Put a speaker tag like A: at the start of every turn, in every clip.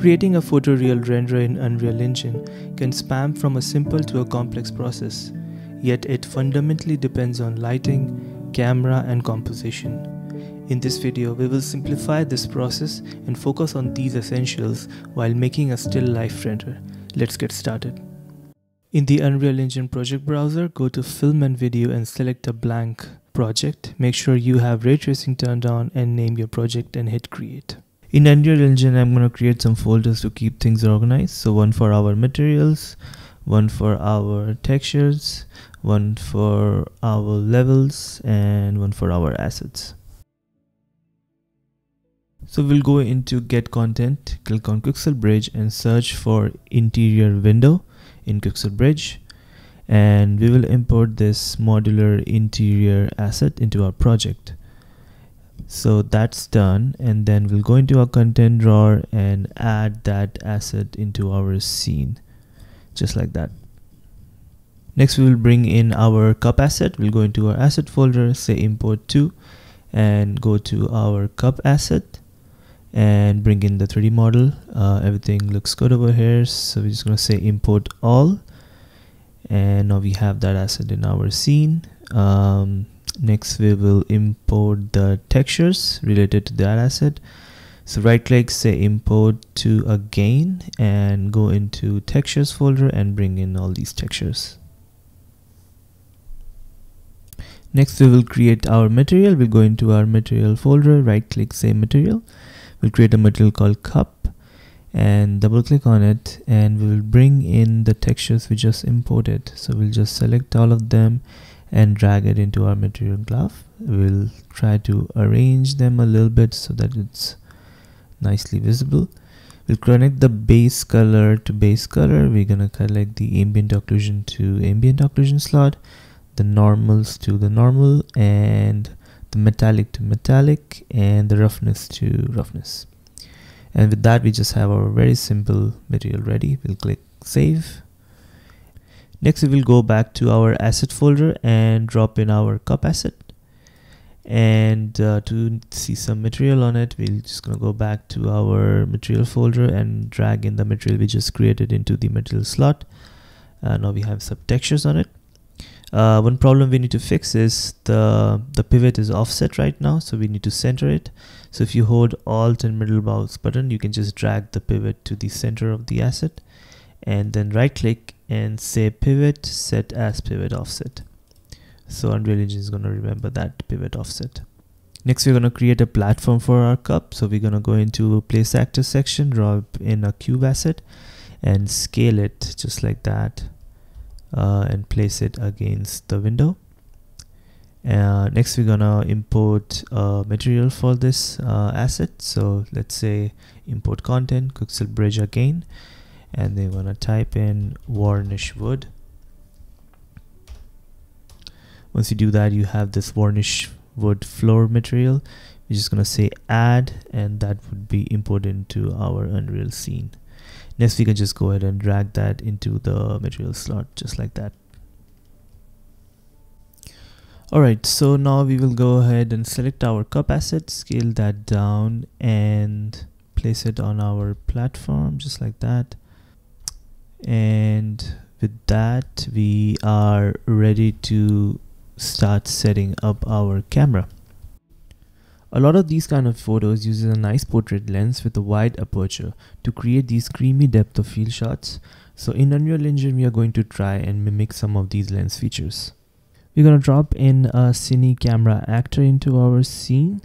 A: Creating a photoreal renderer in Unreal Engine can span from a simple to a complex process, yet it fundamentally depends on lighting, camera and composition. In this video, we will simplify this process and focus on these essentials while making a still life render. Let's get started. In the Unreal Engine project browser, go to Film and Video and select a blank project. Make sure you have ray tracing turned on and name your project and hit create. In Unreal Engine, I'm going to create some folders to keep things organized. So one for our materials, one for our textures, one for our levels, and one for our assets. So we'll go into get content, click on Quixel Bridge and search for interior window in Quixel Bridge. And we will import this modular interior asset into our project so that's done and then we'll go into our content drawer and add that asset into our scene just like that. Next we will bring in our cup asset. We'll go into our asset folder say import to and go to our cup asset and bring in the 3d model. Uh, everything looks good over here so we're just going to say import all. And now we have that asset in our scene. Um, next we will import the textures related to that asset. So right click say import to again and go into textures folder and bring in all these textures. Next we will create our material. We'll go into our material folder right click say material. We'll create a material called cup and double click on it and we will bring in the textures we just imported. So we'll just select all of them and drag it into our material graph we'll try to arrange them a little bit so that it's nicely visible. We'll connect the base color to base color. We're gonna connect the ambient occlusion to ambient occlusion slot the normals to the normal and the metallic to metallic and the roughness to roughness. And with that we just have our very simple material ready. We'll click save next we will go back to our asset folder and drop in our cup asset. And uh, to see some material on it we're just gonna go back to our material folder and drag in the material we just created into the material slot. Uh, now we have some textures on it. Uh, one problem we need to fix is the the pivot is offset right now so we need to center it. So if you hold alt and middle mouse button you can just drag the pivot to the center of the asset and then right click and say pivot set as pivot offset. So Unreal Engine is going to remember that pivot offset. Next we're going to create a platform for our cup. So we're going to go into place actor section draw in a cube asset and scale it just like that uh, and place it against the window. Uh, next we're gonna import uh, material for this uh, asset. So let's say import content Quixel bridge again and they want to type in varnish wood. Once you do that you have this varnish wood floor material. We're just going to say add and that would be imported into our unreal scene. Next we can just go ahead and drag that into the material slot just like that. Alright so now we will go ahead and select our cup asset scale that down and place it on our platform just like that and with that we are ready to start setting up our camera. A lot of these kind of photos uses a nice portrait lens with a wide aperture to create these creamy depth of field shots. So in Unreal Engine we are going to try and mimic some of these lens features. We're going to drop in a cine camera actor into our scene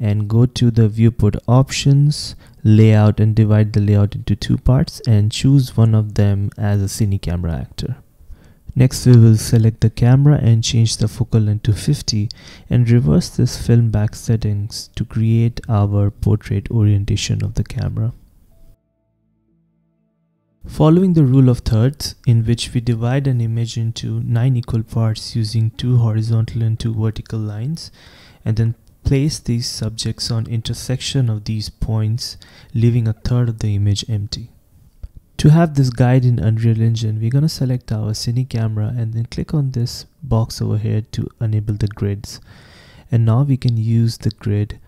A: and go to the viewport options layout and divide the layout into two parts and choose one of them as a cine camera actor. Next we will select the camera and change the focal length to 50 and reverse this film back settings to create our portrait orientation of the camera. Following the rule of thirds, in which we divide an image into 9 equal parts using two horizontal and two vertical lines, and then Place these subjects on intersection of these points, leaving a third of the image empty. To have this guide in Unreal Engine, we're going to select our Cine camera and then click on this box over here to enable the grids. And now we can use the grid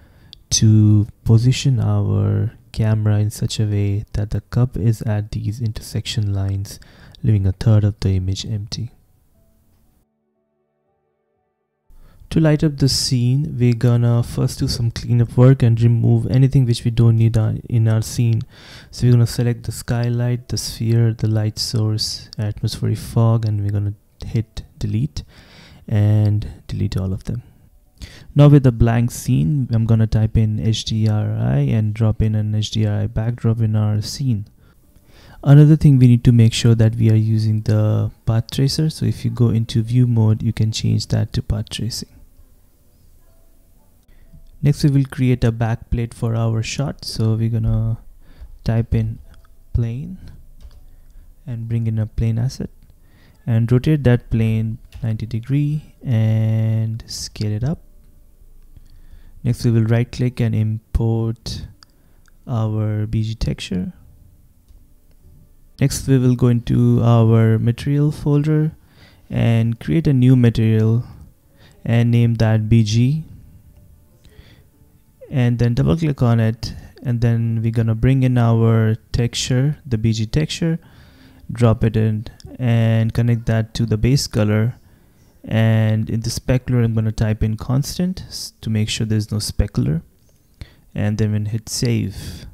A: to position our camera in such a way that the cup is at these intersection lines, leaving a third of the image empty. To light up the scene, we're gonna first do some cleanup work and remove anything which we don't need in our scene. So we're gonna select the skylight, the sphere, the light source, atmospheric fog, and we're gonna hit delete and delete all of them. Now with a blank scene, I'm gonna type in HDRI and drop in an HDRI backdrop in our scene. Another thing we need to make sure that we are using the path tracer. So if you go into view mode, you can change that to path tracing. Next we will create a backplate for our shot. So we're gonna type in plane and bring in a plane asset and rotate that plane 90 degree and scale it up. Next we will right click and import our BG texture. Next we will go into our material folder and create a new material and name that BG and then double click on it and then we're gonna bring in our texture the BG texture drop it in and connect that to the base color. And in the specular I'm gonna type in constant to make sure there's no specular and then when hit save.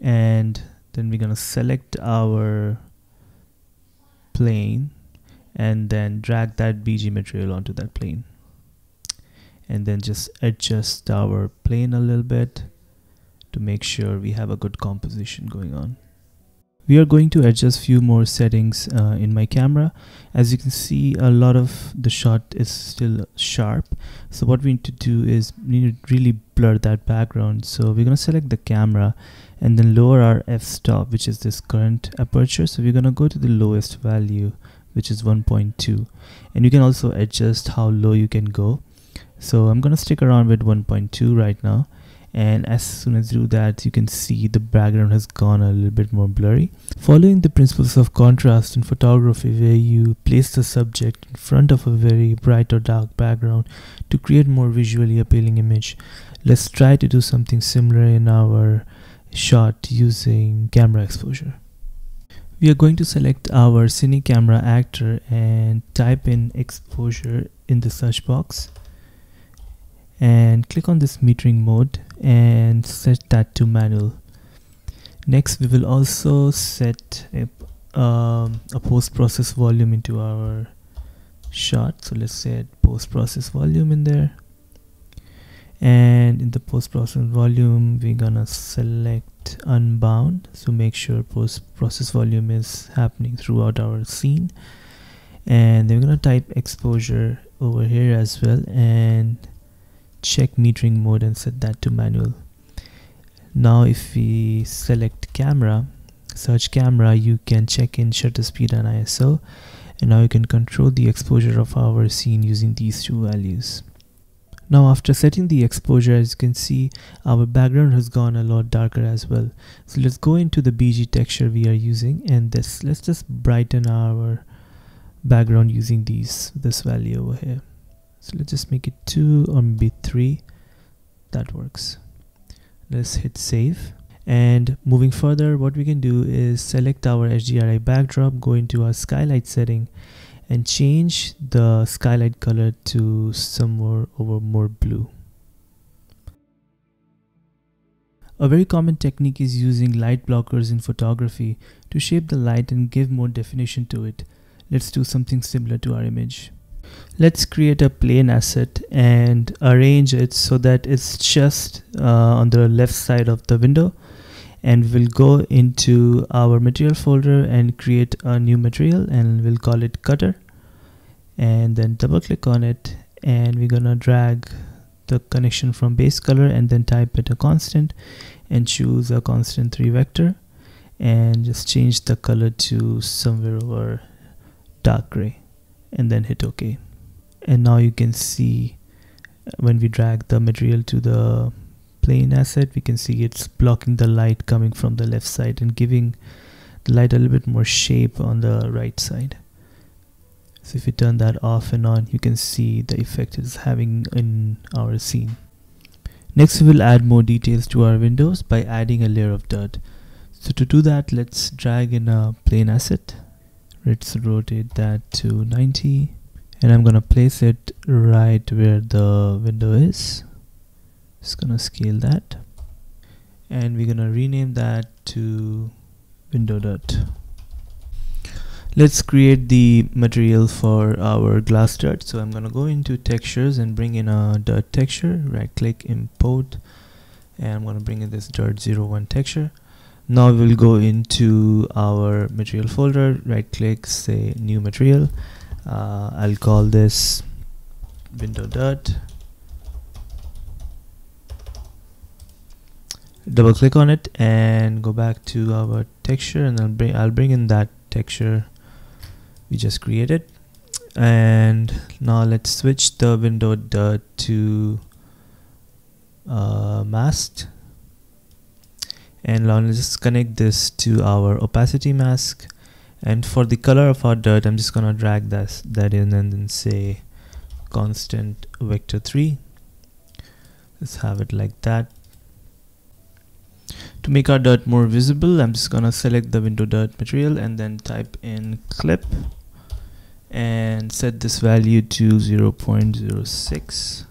A: And then we're gonna select our plane and then drag that BG material onto that plane and then just adjust our plane a little bit to make sure we have a good composition going on. We are going to adjust a few more settings uh, in my camera. As you can see, a lot of the shot is still sharp. So what we need to do is we need to really blur that background. So we're going to select the camera and then lower our f-stop, which is this current aperture. So we're going to go to the lowest value, which is 1.2. And you can also adjust how low you can go so I'm gonna stick around with 1.2 right now. And as soon as you do that you can see the background has gone a little bit more blurry. Following the principles of contrast in photography where you place the subject in front of a very bright or dark background to create more visually appealing image let's try to do something similar in our shot using camera exposure. We are going to select our cine camera actor and type in exposure in the search box and click on this metering mode and set that to manual. Next we will also set a, um, a post-process volume into our shot. So let's set post-process volume in there. And in the post-process volume we're gonna select unbound. So make sure post-process volume is happening throughout our scene. And then we're gonna type exposure over here as well. And check metering mode and set that to manual. Now if we select camera search camera you can check in shutter speed and ISO and now you can control the exposure of our scene using these two values. Now after setting the exposure as you can see our background has gone a lot darker as well. So let's go into the BG texture we are using and this let's just brighten our background using these this value over here so let's just make it 2 on b3 that works. Let's hit save. And moving further what we can do is select our HDRI backdrop go into our skylight setting and change the skylight color to somewhere over more blue. A very common technique is using light blockers in photography to shape the light and give more definition to it. Let's do something similar to our image let's create a plane asset and arrange it so that it's just uh, on the left side of the window. And we'll go into our material folder and create a new material and we'll call it cutter. And then double click on it. And we're gonna drag the connection from base color and then type it a constant and choose a constant 3 vector. And just change the color to somewhere over dark gray and then hit OK and now you can see when we drag the material to the plane asset we can see it's blocking the light coming from the left side and giving the light a little bit more shape on the right side so if you turn that off and on you can see the effect it's having in our scene Next we will add more details to our windows by adding a layer of dirt. So to do that let's drag in a plane asset. Let's rotate that to 90 and I'm gonna place it right where the window is. Just gonna scale that and we're gonna rename that to window dot. Let's create the material for our glass dirt. So I'm gonna go into textures and bring in a dirt texture. Right click import and I'm gonna bring in this dirt 01 texture now we'll go into our material folder. Right click say new material. Uh, I'll call this window dirt double click on it and go back to our texture and I'll bring I'll bring in that texture we just created. And now let's switch the window dirt to uh, masked and now let's connect this to our opacity mask. And for the color of our dirt I'm just gonna drag that that in and then say constant vector 3 let's have it like that. To make our dirt more visible I'm just gonna select the window dirt material and then type in clip and set this value to 0.06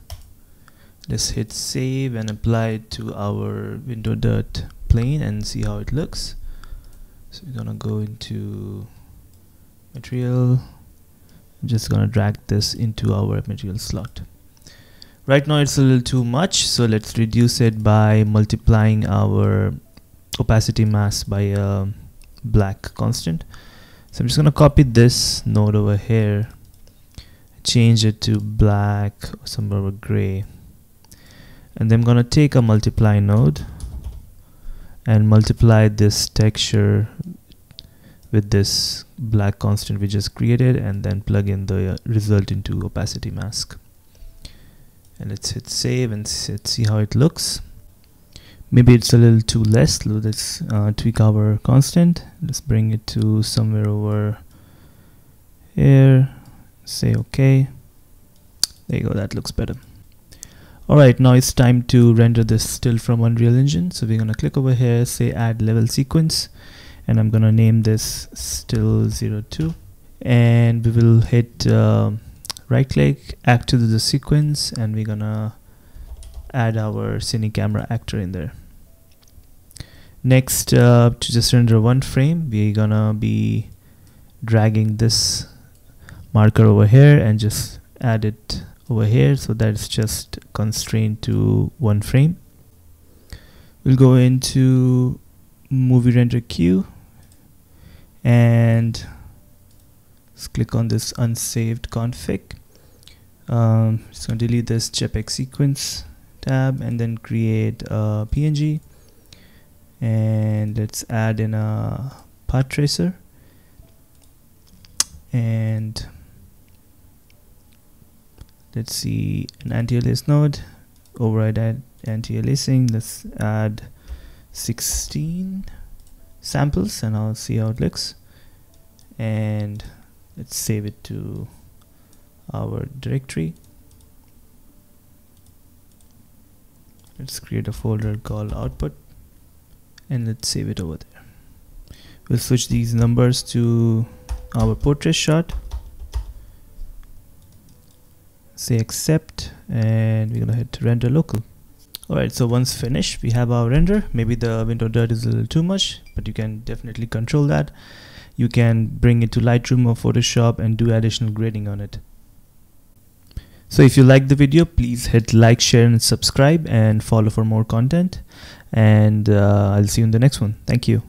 A: let's hit save and apply it to our window dirt plane and see how it looks. So we're gonna go into material. I'm just gonna drag this into our material slot. Right now it's a little too much so let's reduce it by multiplying our opacity mask by a black constant. So I'm just gonna copy this node over here change it to black or somewhere gray. And then I'm gonna take a multiply node and multiply this texture with this black constant we just created and then plug in the result into opacity mask. And let's hit save and see how it looks. Maybe it's a little too less let's uh, tweak our constant. Let's bring it to somewhere over here say okay. There you go that looks better alright now it's time to render this still from Unreal Engine. So we're gonna click over here say add level sequence and I'm gonna name this still 02 and we will hit uh, right click add to the sequence and we're gonna add our cine camera actor in there. Next uh, to just render one frame we're gonna be dragging this marker over here and just add it over here. So that's just constrained to one frame. We'll go into movie render queue and let's click on this unsaved config. Um, gonna delete this JPEG sequence tab and then create a PNG and let's add in a path tracer. And let's see an anti-alias node override anti-aliasing let's add 16 samples and I'll see how it looks. And let's save it to our directory. Let's create a folder called output and let's save it over there. We'll switch these numbers to our portrait shot say accept and we're gonna hit render local. Alright so once finished we have our render. Maybe the window dirt is a little too much but you can definitely control that. You can bring it to Lightroom or Photoshop and do additional grading on it. So if you like the video please hit like share and subscribe and follow for more content. And uh, I'll see you in the next one. Thank you.